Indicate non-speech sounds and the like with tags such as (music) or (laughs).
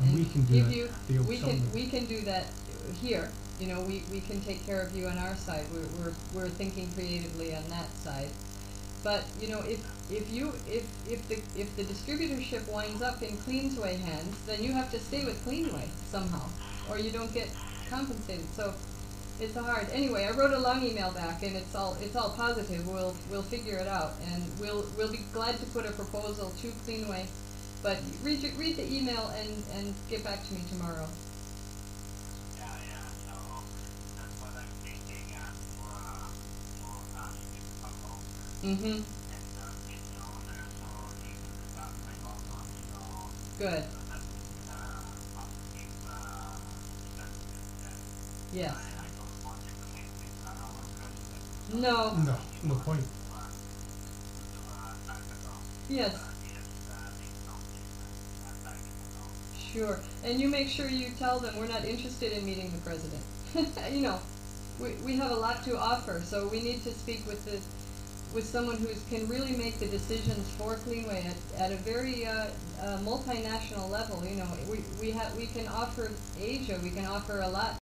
And we can do give that, you, we can, we can do that here, you know, we, we can take care of you on our side, we're, we're, we're thinking creatively on that side. But, you know, if, if you, if, if the, if the distributorship winds up in Cleanway's hands, then you have to stay with Cleanway somehow, or you don't get compensated, so it's a hard. Anyway, I wrote a long email back and it's all, it's all positive, we'll, we'll figure it out, and we'll, we'll be glad to put a proposal to Cleanway. But read, read the email and, and get back to me tomorrow. Yeah, yeah, so that's what I'm thinking, for, for us to come over Mm-hmm, and, meet the owner, so he can start my offer, so. good, So No. No, I'll keep, uh, sure. And you make sure you tell them we're not interested in meeting the president. (laughs) You know, we, we have a lot to offer, so we need to speak with the, with someone who can really make the decisions for Cleanway at, at a very, uh, uh, multinational level, you know. We, we have, we can offer Asia, we can offer a lot